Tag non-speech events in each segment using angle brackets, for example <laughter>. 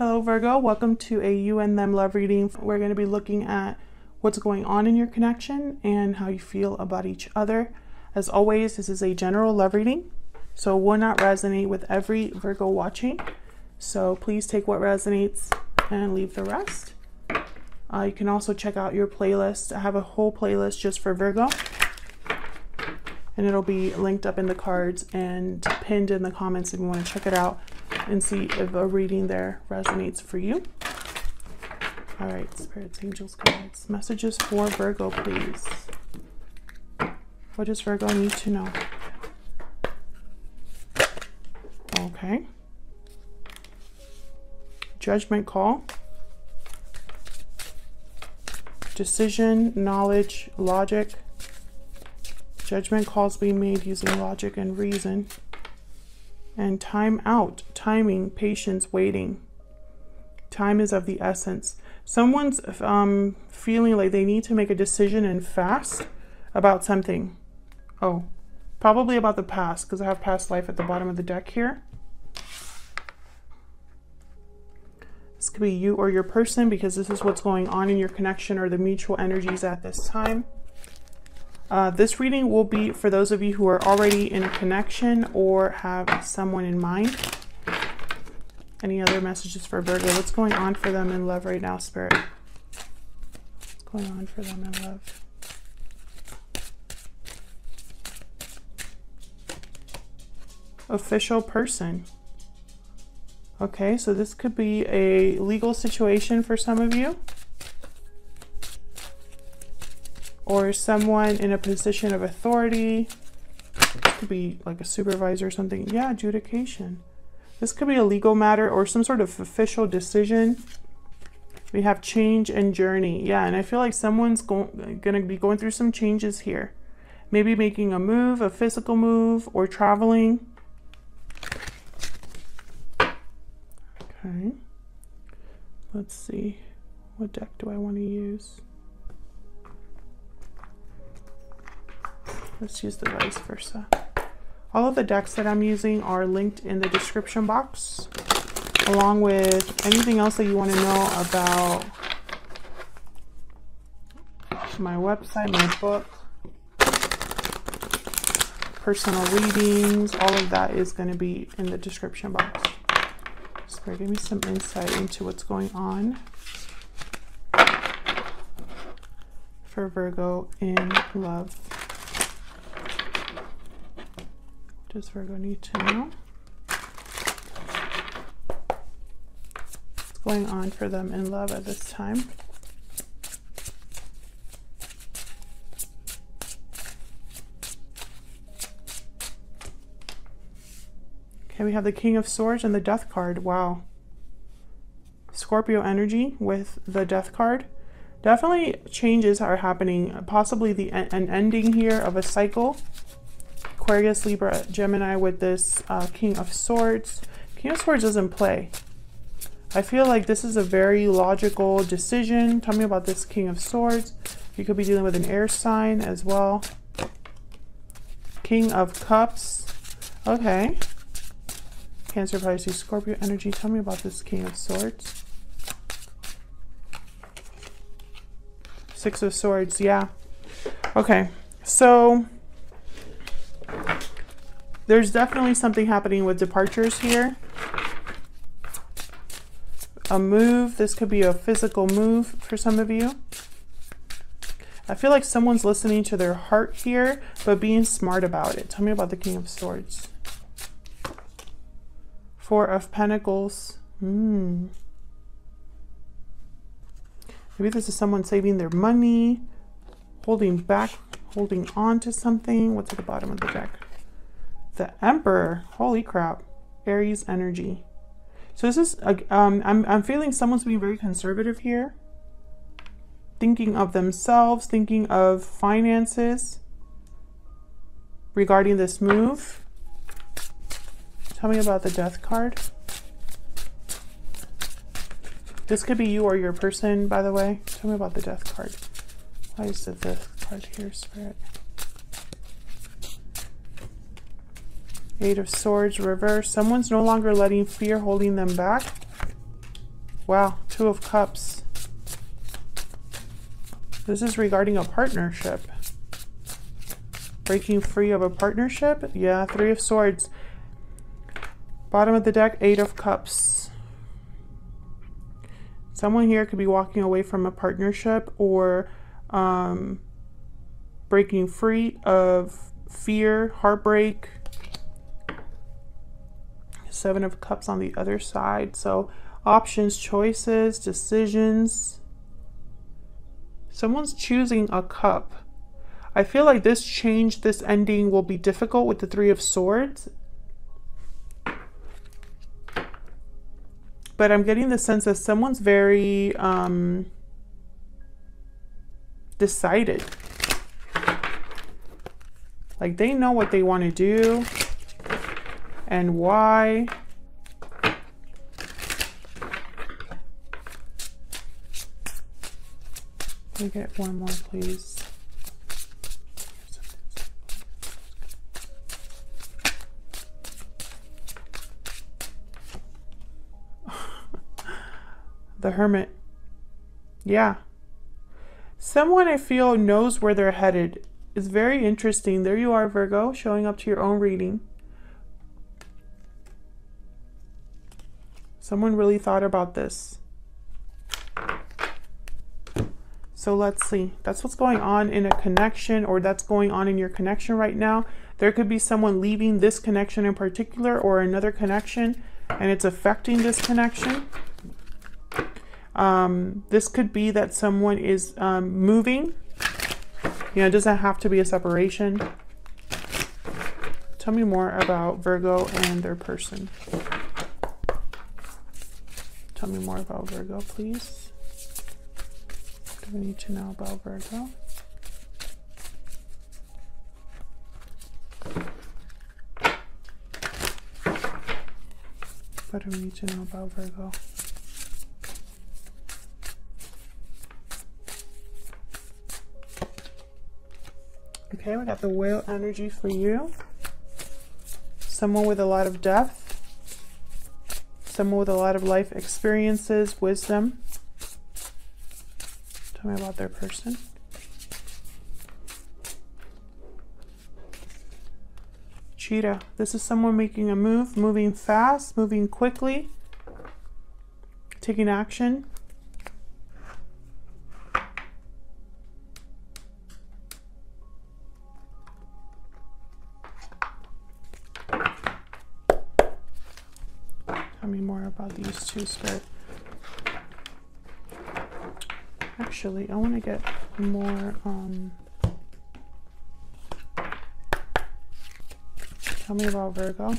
Hello, Virgo. Welcome to a you and them love reading. We're going to be looking at what's going on in your connection and how you feel about each other. As always, this is a general love reading, so will not resonate with every Virgo watching. So please take what resonates and leave the rest. Uh, you can also check out your playlist. I have a whole playlist just for Virgo. And it'll be linked up in the cards and pinned in the comments if you want to check it out and see if a reading there resonates for you. All right, spirits, angels, guides, messages for Virgo, please. What does Virgo need to know? Okay. Judgment call. Decision, knowledge, logic. Judgment calls being made using logic and reason. And time out, timing, patience, waiting. Time is of the essence. Someone's um, feeling like they need to make a decision and fast about something. Oh, probably about the past because I have past life at the bottom of the deck here. This could be you or your person because this is what's going on in your connection or the mutual energies at this time. Uh, this reading will be for those of you who are already in connection or have someone in mind. Any other messages for Virgo? What's going on for them in love right now, Spirit? What's going on for them in love? Official person. Okay, so this could be a legal situation for some of you. Or someone in a position of authority. Could be like a supervisor or something. Yeah, adjudication. This could be a legal matter or some sort of official decision. We have change and journey. Yeah, and I feel like someone's going to be going through some changes here. Maybe making a move, a physical move, or traveling. Okay. Let's see. What deck do I want to use? Let's use the vice versa. All of the decks that I'm using are linked in the description box, along with anything else that you want to know about my website, my book, personal readings, all of that is going to be in the description box. So give me some insight into what's going on for Virgo in love. Does Virgo need to know? What's going on for them in love at this time? Okay, we have the King of Swords and the Death card. Wow. Scorpio energy with the Death card. Definitely changes are happening. Possibly the an ending here of a cycle Aquarius, Libra, Gemini with this uh, King of Swords. King of Swords doesn't play. I feel like this is a very logical decision. Tell me about this King of Swords. You could be dealing with an air sign as well. King of Cups. Okay. Cancer, Pisces, Scorpio energy. Tell me about this King of Swords. Six of Swords. Yeah. Okay. So there's definitely something happening with departures here. A move. This could be a physical move for some of you. I feel like someone's listening to their heart here, but being smart about it. Tell me about the King of Swords. Four of Pentacles. Hmm. Maybe this is someone saving their money, holding back, holding on to something. What's at the bottom of the deck? The Emperor. Holy crap. Aries energy. So this is, um, I'm, I'm feeling someone's being very conservative here. Thinking of themselves, thinking of finances regarding this move. Tell me about the death card. This could be you or your person, by the way. Tell me about the death card. Why is the death card here, Spirit? Eight of Swords, reverse. Someone's no longer letting fear holding them back. Wow, Two of Cups. This is regarding a partnership. Breaking free of a partnership? Yeah, Three of Swords. Bottom of the deck, Eight of Cups. Someone here could be walking away from a partnership or um, breaking free of fear, heartbreak. Seven of Cups on the other side. So options, choices, decisions. Someone's choosing a cup. I feel like this change, this ending will be difficult with the Three of Swords. But I'm getting the sense that someone's very um, decided. Like they know what they want to do and why. Can we get one more, please? <laughs> the Hermit. Yeah. Someone I feel knows where they're headed. it's very interesting. There you are, Virgo, showing up to your own reading. Someone really thought about this. So let's see. That's what's going on in a connection or that's going on in your connection right now. There could be someone leaving this connection in particular or another connection and it's affecting this connection. Um, this could be that someone is um, moving. You know, it doesn't have to be a separation. Tell me more about Virgo and their person. Tell me more about Virgo, please. What do we need to know about Virgo? What do we need to know about Virgo? Okay, we got the whale energy for you. Someone with a lot of depth. Someone with a lot of life experiences, wisdom. Tell me about their person. Cheetah. This is someone making a move, moving fast, moving quickly, taking action. About these two skirt. Actually, I want to get more, um, tell me about Virgo.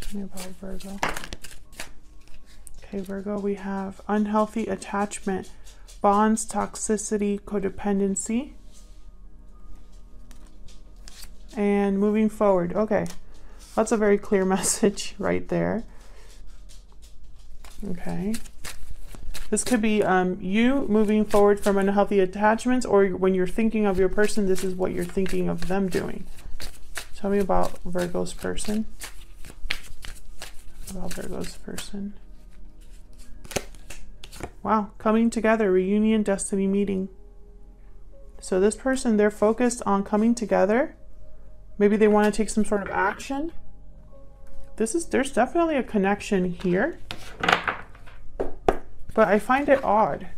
Tell me about Virgo. Okay, Virgo, we have unhealthy attachment, bonds, toxicity, codependency, and moving forward. Okay. That's a very clear <laughs> message right there. Okay. This could be um, you moving forward from unhealthy attachments, or when you're thinking of your person, this is what you're thinking of them doing. Tell me about Virgo's person. About Virgo's person. Wow, coming together, reunion, destiny meeting. So this person, they're focused on coming together. Maybe they want to take some sort of action this is there's definitely a connection here but I find it odd.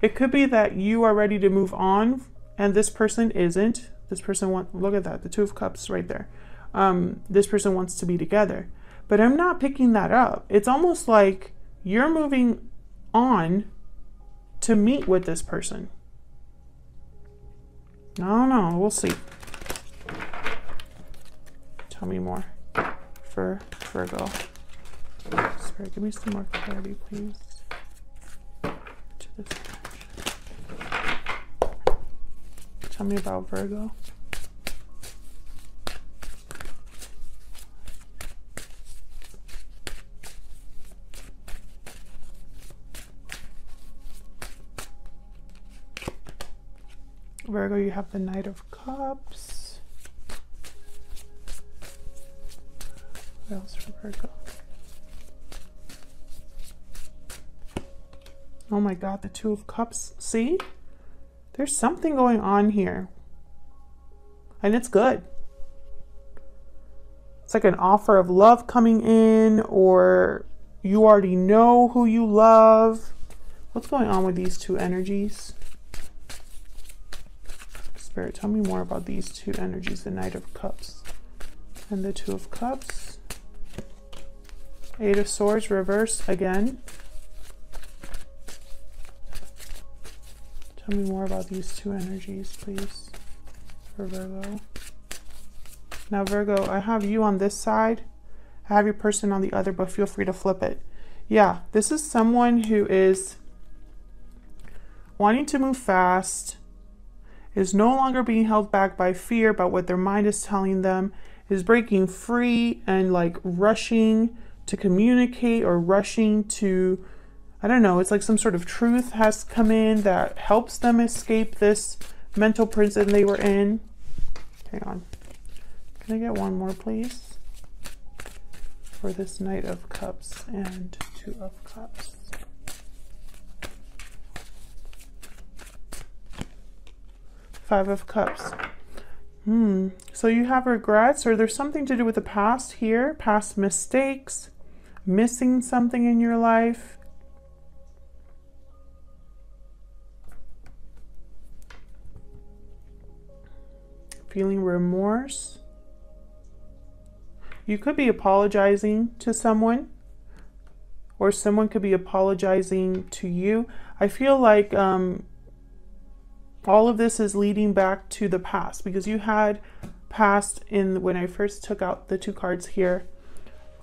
It could be that you are ready to move on and this person isn't. This person want look at that the two of cups right there. Um, this person wants to be together. But I'm not picking that up. It's almost like you're moving on to meet with this person. I don't know we'll see. Tell me more for Virgo. Sorry, give me some more clarity, please. Tell me about Virgo. Virgo, you have the Knight of Cups. Oh my God, the Two of Cups. See? There's something going on here. And it's good. It's like an offer of love coming in, or you already know who you love. What's going on with these two energies? Spirit, tell me more about these two energies the Knight of Cups and the Two of Cups. Eight of Swords, reverse again. Tell me more about these two energies, please, for Virgo. Now, Virgo, I have you on this side. I have your person on the other, but feel free to flip it. Yeah, this is someone who is wanting to move fast, is no longer being held back by fear about what their mind is telling them, is breaking free and like rushing to communicate or rushing to, I don't know, it's like some sort of truth has come in that helps them escape this mental prison they were in. Hang on. Can I get one more, please? For this Knight of Cups and Two of Cups. Five of Cups. Hmm. So you have regrets, or there's something to do with the past here, past mistakes, missing something in your life. Feeling remorse. You could be apologizing to someone, or someone could be apologizing to you. I feel like um, all of this is leading back to the past because you had past in when I first took out the two cards here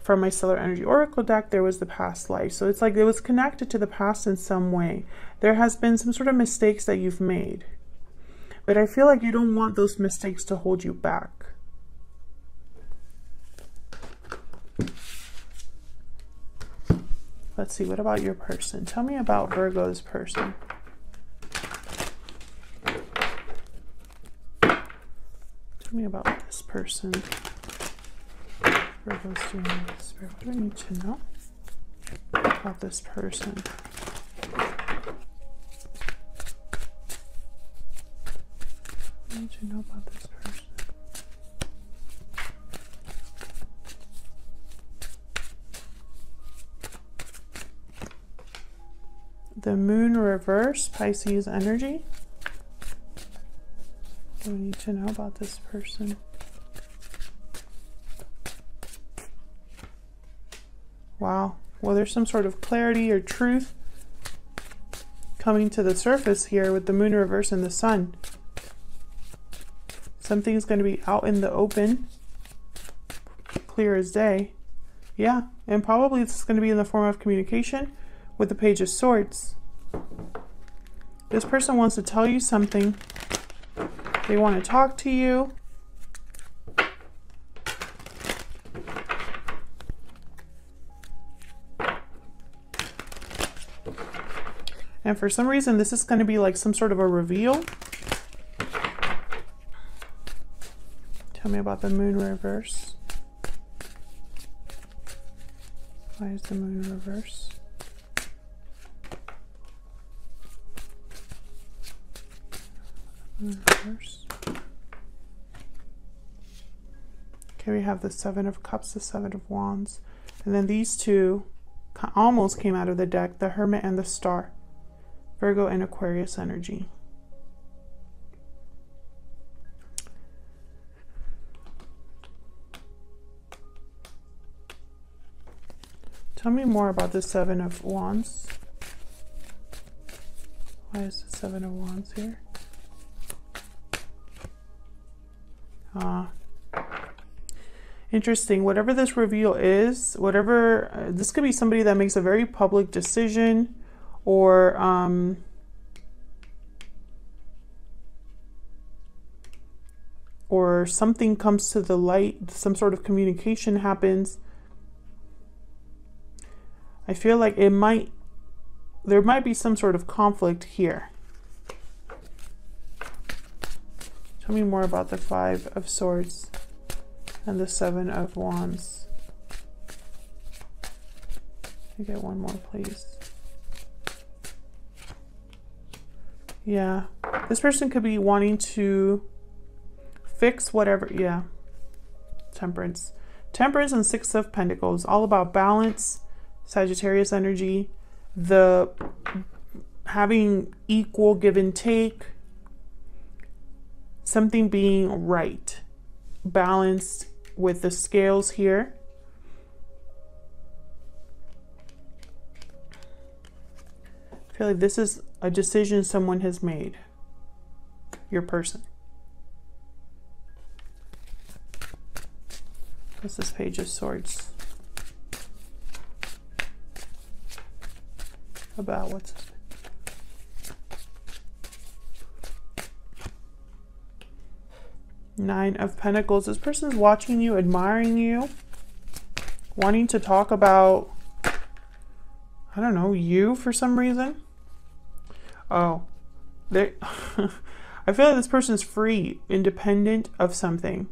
from my Stellar Energy Oracle deck, there was the past life. So it's like it was connected to the past in some way. There has been some sort of mistakes that you've made. But I feel like you don't want those mistakes to hold you back. Let's see, what about your person? Tell me about Virgo's person. Tell me about this person. This. What do I need to know about this person? I need to know about this person. the moon reverse Pisces energy. What do we need to know about this person? Wow. Well, there's some sort of clarity or truth coming to the surface here with the moon reverse and the sun. Something's going to be out in the open, clear as day. Yeah, and probably it's going to be in the form of communication with the Page of Swords. This person wants to tell you something. They want to talk to you. And for some reason, this is going to be like some sort of a reveal. Tell me about the moon reverse. Why is the moon reverse? Reverse. Okay, we have the Seven of Cups, the Seven of Wands. And then these two almost came out of the deck, the Hermit and the Star. Virgo and Aquarius energy. Tell me more about the Seven of Wands. Why is the Seven of Wands here? Ah. Interesting. Whatever this reveal is, whatever, uh, this could be somebody that makes a very public decision or um, or something comes to the light, some sort of communication happens, I feel like it might, there might be some sort of conflict here. Tell me more about the Five of Swords and the Seven of Wands. Can I get one more, please? Yeah. This person could be wanting to fix whatever. Yeah. Temperance. Temperance and Six of Pentacles. All about balance, Sagittarius energy, the having equal give and take, something being right, balanced with the scales here. I feel like this is a decision someone has made. Your person. What's this page of swords? About what's this? Nine of Pentacles. This person's watching you, admiring you, wanting to talk about, I don't know, you for some reason. Oh, they. <laughs> I feel like this person's free, independent of something.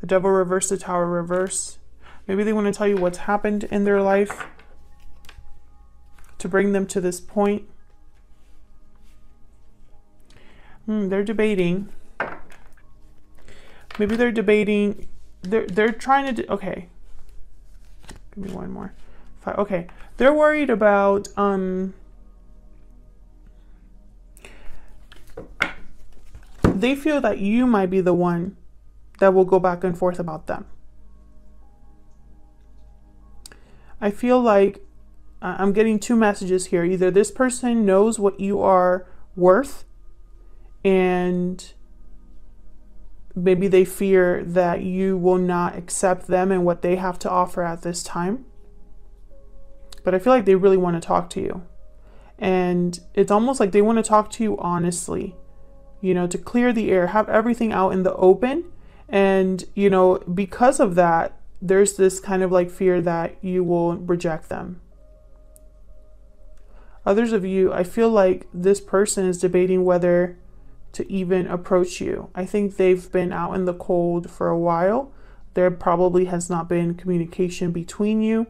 The Devil reverse, the Tower reverse. Maybe they want to tell you what's happened in their life to bring them to this point. Hmm, they're debating. Maybe they're debating. They're they're trying to. okay. Give me one more. Five. Okay, they're worried about um. They feel that you might be the one that will go back and forth about them. I feel like uh, I'm getting two messages here. Either this person knows what you are worth and maybe they fear that you will not accept them and what they have to offer at this time. But I feel like they really want to talk to you. And it's almost like they want to talk to you honestly, you know, to clear the air, have everything out in the open. And, you know, because of that, there's this kind of like fear that you will reject them. Others of you, I feel like this person is debating whether to even approach you. I think they've been out in the cold for a while. There probably has not been communication between you,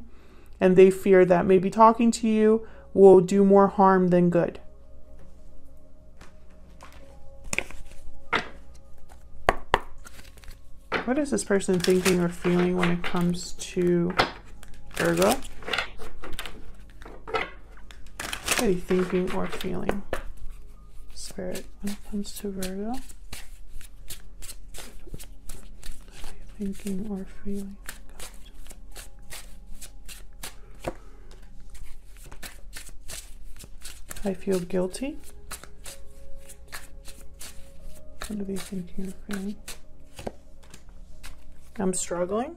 and they fear that maybe talking to you will do more harm than good. What is this person thinking or feeling when it comes to Virgo? What are you thinking or feeling? Spirit, when it comes to Virgo? Are you thinking or feeling? I feel guilty. What are they thinking or feeling? I'm struggling.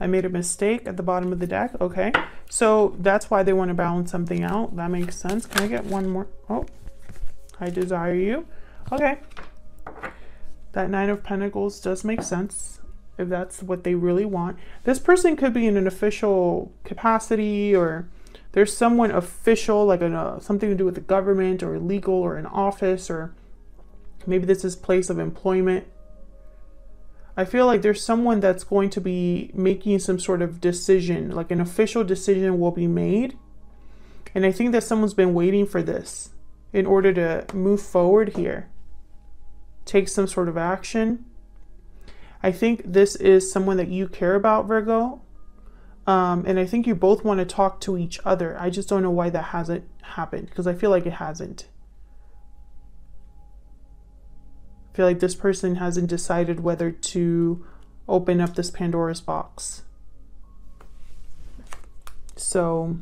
I made a mistake at the bottom of the deck. Okay. So that's why they want to balance something out. That makes sense. Can I get one more? Oh, I desire you. Okay. That Nine of Pentacles does make sense if that's what they really want. This person could be in an official capacity or there's someone official, like a, uh, something to do with the government or legal or an office or maybe this is place of employment. I feel like there's someone that's going to be making some sort of decision, like an official decision will be made. And I think that someone's been waiting for this in order to move forward here, take some sort of action. I think this is someone that you care about, Virgo. Um, and I think you both want to talk to each other. I just don't know why that hasn't happened because I feel like it hasn't. Feel like this person hasn't decided whether to open up this Pandora's box. So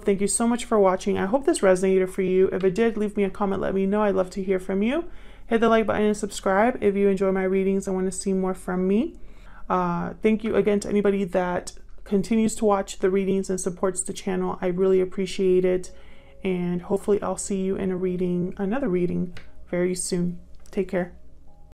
Thank you so much for watching. I hope this resonated for you. If it did, leave me a comment. Let me know. I'd love to hear from you. Hit the like button and subscribe if you enjoy my readings and want to see more from me. Uh, thank you again to anybody that continues to watch the readings and supports the channel. I really appreciate it. And hopefully I'll see you in a reading, another reading very soon. Take care.